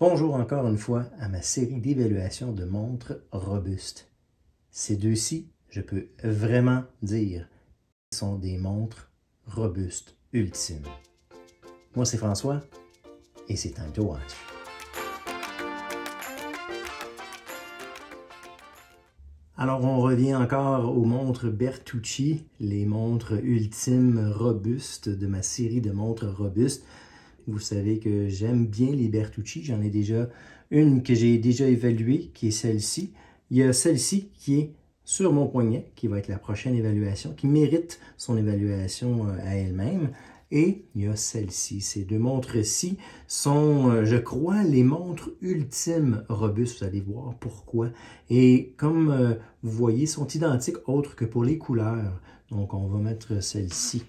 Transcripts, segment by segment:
Bonjour encore une fois à ma série d'évaluation de montres robustes. Ces deux-ci, je peux vraiment dire, sont des montres robustes ultimes. Moi, c'est François et c'est Time to Watch. Alors, on revient encore aux montres Bertucci, les montres ultimes robustes de ma série de montres robustes. Vous savez que j'aime bien les Bertucci. J'en ai déjà une que j'ai déjà évaluée, qui est celle-ci. Il y a celle-ci qui est sur mon poignet, qui va être la prochaine évaluation, qui mérite son évaluation euh, à elle-même. Et il y a celle-ci. Ces deux montres-ci sont, euh, je crois, les montres ultimes robustes. Vous allez voir pourquoi. Et comme euh, vous voyez, sont identiques autres que pour les couleurs. Donc, on va mettre celle-ci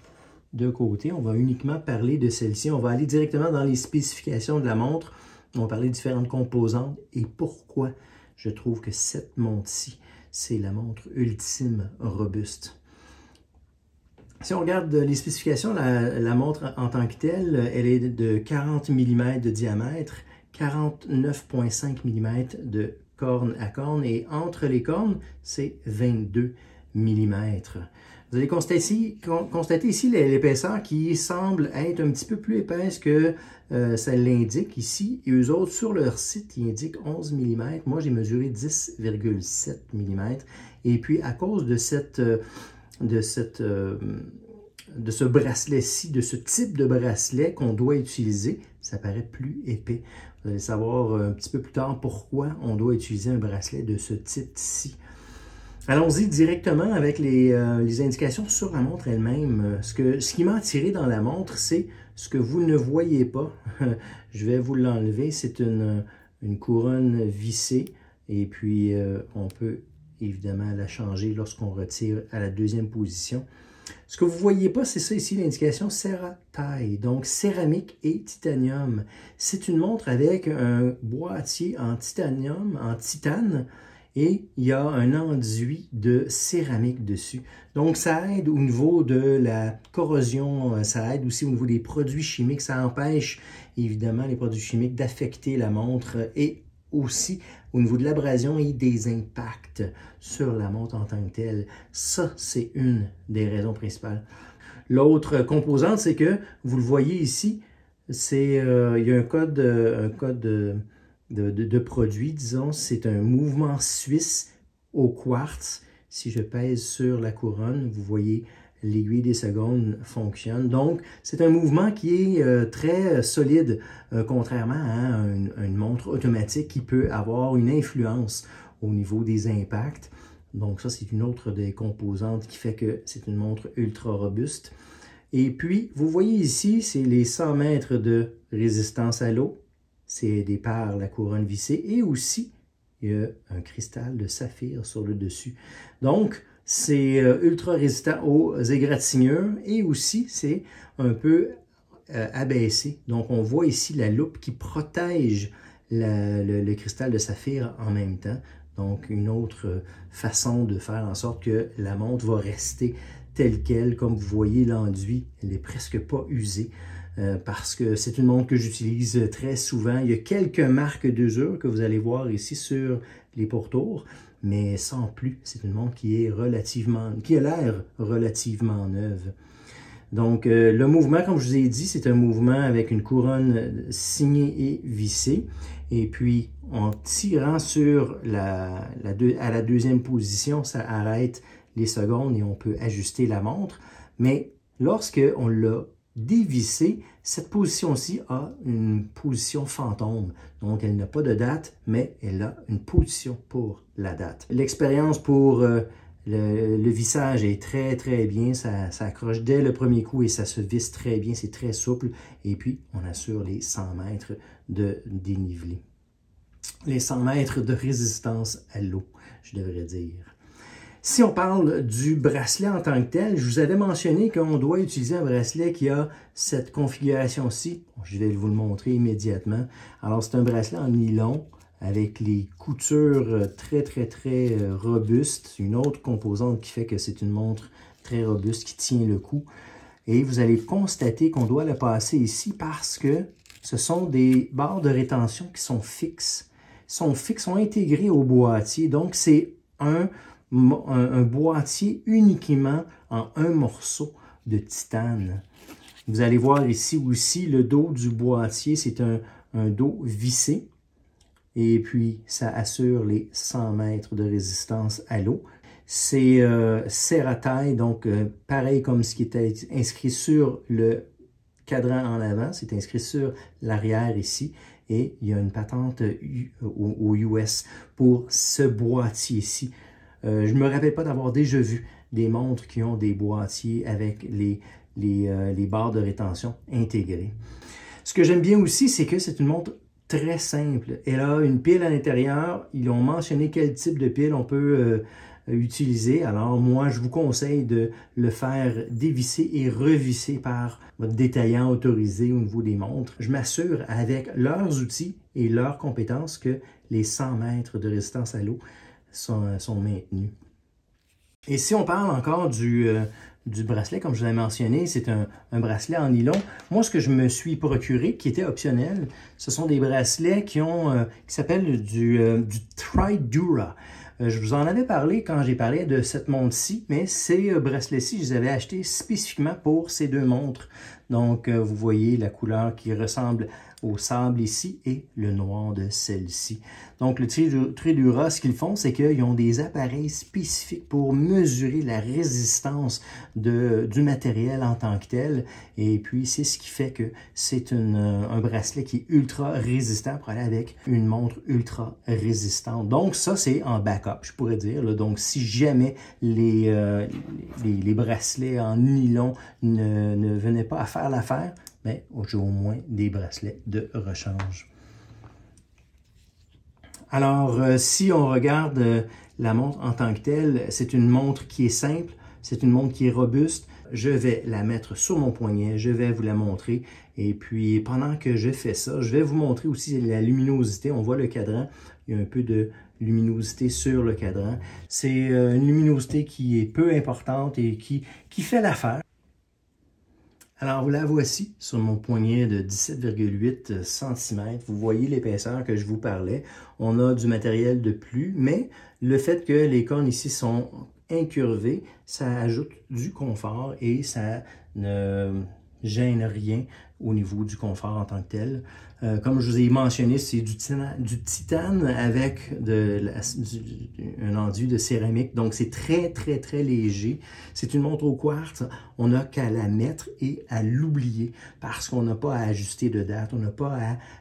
de côté. On va uniquement parler de celle-ci. On va aller directement dans les spécifications de la montre. On va parler de différentes composantes et pourquoi je trouve que cette montre-ci, c'est la montre ultime robuste. Si on regarde les spécifications, la, montre en tant que telle, elle est de 40 mm de diamètre, 49,5 mm de corne à corne et entre les cornes, c'est 22 Vous allez constater ici, l'épaisseur qui semble être un petit peu plus épaisse que euh, ça l'indique ici. Et eux autres, sur leur site, ils indiquent 11 mm. Moi, j'ai mesuré 10,7 mm. Et puis, à cause. Euh, euh, de ce bracelet-ci, de ce type de bracelet qu'on doit utiliser, ça paraît plus épais. Vous allez savoir un petit peu plus tard pourquoi on doit utiliser un bracelet de ce type-ci. Allons-y directement avec les, euh, indications sur la montre elle-même. Ce, ce qui m'a attiré dans la montre, c'est ce que vous ne voyez pas. Je vais vous l'enlever. C'est une, couronne vissée et puis euh, on peut évidemment la changer lorsqu'on retire à la deuxième position. Ce que vous ne voyez pas, c'est ça ici, l'indication Taille, donc céramique et titanium. C'est une montre avec un boîtier en titanium, en titane, et il y a un enduit de céramique dessus. Donc, ça aide au niveau de la corrosion, euh, ça aide aussi au niveau des produits chimiques, ça empêche évidemment les produits chimiques d'affecter la montre et aussi au niveau de l'abrasion et des impacts sur la montre en tant que telle. Ça, c'est une des raisons principales. L'autre composante, c'est que, vous le voyez ici, c'est euh, il y a un code, un code de, produit, disons, c'est un mouvement suisse au quartz. Si je pèse sur la couronne, vous voyez l'aiguille des secondes fonctionne. Donc, c'est un mouvement qui est euh, très solide, euh, contrairement à une, montre automatique qui peut avoir une influence au niveau des impacts. Donc, ça, c'est une autre des composantes qui fait que c'est une montre ultra robuste. Et puis, vous voyez ici, c'est les 100 mètres de résistance à l'eau c'est aidé par la couronne vissée et aussi il y a un cristal de saphir sur le dessus. Donc, c'est euh, ultra résistant aux égratignures et aussi c'est un peu euh, abaissé. Donc, on voit ici la loupe qui protège le, cristal de saphir en même temps. Donc, une autre façon de faire en sorte que la montre va rester telle qu'elle. Comme vous voyez, l'enduit, elle n'est presque pas usée. Euh, parce que c'est une montre que j'utilise très souvent. Il y a quelques marques d'usure que vous allez voir ici sur les pourtours, mais sans plus. C'est une montre qui est relativement, qui a l'air relativement neuve. Donc, euh, le mouvement, comme je vous ai dit, c'est un mouvement avec une couronne signée et vissée. Et puis, en tirant sur la, à la deuxième position, ça arrête les secondes et on peut ajuster la montre. Mais lorsque on l'a dévisser, cette position-ci a une position fantôme. Donc, elle n'a pas de date, mais elle a une position pour la date. L'expérience pour euh, le, vissage est très, très bien. Ça, ça, accroche dès le premier coup et ça se visse très bien. C'est très souple. Et puis, on assure les 100 mètres de dénivelé. Les 100 mètres de résistance à l'eau, je devrais dire. Si on parle du bracelet en tant que tel, je vous avais mentionné qu'on doit utiliser un bracelet qui a cette configuration-ci. Je vais vous le montrer immédiatement. Alors, c'est un bracelet en nylon avec les coutures très, très, très euh, robustes. Une autre composante qui fait que c'est une montre très robuste qui tient le coup. Et vous allez constater qu'on doit le passer ici parce que ce sont des barres de rétention qui sont fixes. sont fixes, sont intégrés au boîtier. Donc, c'est un, un, boîtier uniquement en un morceau de titane. Vous allez voir ici aussi le dos du boîtier, c'est un, dos vissé. Et puis, ça assure les 100 mètres de résistance à l'eau. C'est euh, serre-à-taille, donc euh, pareil comme ce qui était inscrit sur le cadran en avant, c'est inscrit sur l'arrière ici. Et il y a une patente au, US pour ce boîtier-ci. Euh, je ne me rappelle pas d'avoir déjà vu des montres qui ont des boîtiers avec les, les, les barres de rétention intégrées. Ce que j'aime bien aussi, c'est que c'est une montre très simple. Elle a une pile à l'intérieur. Ils ont mentionné quel type de pile on peut utiliser. Alors moi, je vous conseille de le faire dévisser et revisser par votre détaillant autorisé au niveau des montres. Je m'assure avec leurs outils et leurs compétences que les 100 mètres de résistance à l'eau sont, sont, maintenus. Et si on parle encore du, euh, du bracelet, comme je l'ai mentionné, c'est un, bracelet en nylon. Moi, ce que je me suis procuré, qui était optionnel, ce sont des bracelets qui ont euh, qui s'appellent du, euh, du Tridura. Euh, je vous en avais parlé quand j'ai parlé de cette montre-ci, mais ces euh, bracelets-ci, je les avais achetés spécifiquement pour ces deux montres. Donc, euh, vous voyez la couleur qui ressemble au sable ici et le noir de celle-ci. Donc, le Tridura, ce qu'ils font, c'est qu'ils ont des appareils spécifiques pour mesurer la résistance du matériel en tant que tel. Et puis, c'est ce qui fait que c'est un bracelet qui est ultra résistant pour aller avec une montre ultra résistante. Donc, ça, c'est en backup, je pourrais dire. Donc, si jamais les, euh, bracelets en nylon ne venaient pas à faire l'affaire, mais au moins des bracelets de rechange. Alors, euh, si on regarde euh, la montre en tant que telle, c'est une montre qui est simple, c'est une montre qui est robuste. Je vais la mettre sur mon poignet, je vais vous la montrer. Et puis, pendant que je fais ça, je vais vous montrer aussi la luminosité. On voit le cadran, il y a un peu de luminosité sur le cadran. C'est euh, une luminosité qui est peu importante et qui, qui fait l'affaire. Alors, vous la voici sur mon poignet de 17,8 cm. Vous voyez l'épaisseur que je vous parlais. On a du matériel de plus, mais le fait que les cornes ici sont incurvées, ça ajoute du confort et ça ne gêne rien au niveau du confort en tant que tel. Euh, comme je vous ai mentionné, c'est du, titane avec un enduit de céramique. Donc, c'est très, très, très léger. C'est une montre au quartz. On n'a qu'à la mettre et à l'oublier parce qu'on n'a pas à ajuster de date. On n'a pas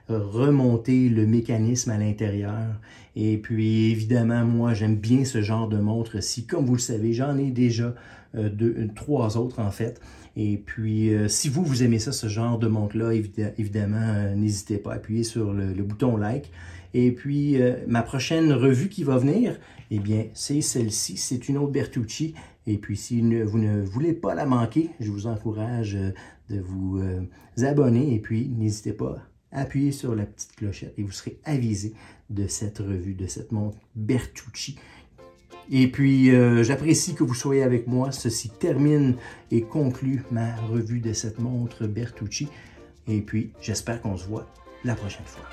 à remonter le mécanisme à l'intérieur. Et puis, évidemment, moi, j'aime bien ce genre de montre-ci. Comme vous le savez, j'en ai déjà deux, trois autres, en fait. Et puis, euh, si vous, vous aimez ça, ce genre de montre-là, évidemment, euh, n'hésitez pas à appuyer sur le, bouton like. Et puis, euh, ma prochaine revue qui va venir, eh bien, c'est celle-ci. C'est une autre Bertucci. Et puis, si vous ne voulez pas la manquer, je vous encourage de vous abonner. Et puis, n'hésitez pas à appuyer sur la petite clochette et vous serez avisé de cette revue, de cette montre Bertucci et puis, euh, j'apprécie que vous soyez avec moi. Ceci termine et conclut ma revue de cette montre Bertucci. Et puis, j'espère qu'on se voit la prochaine fois.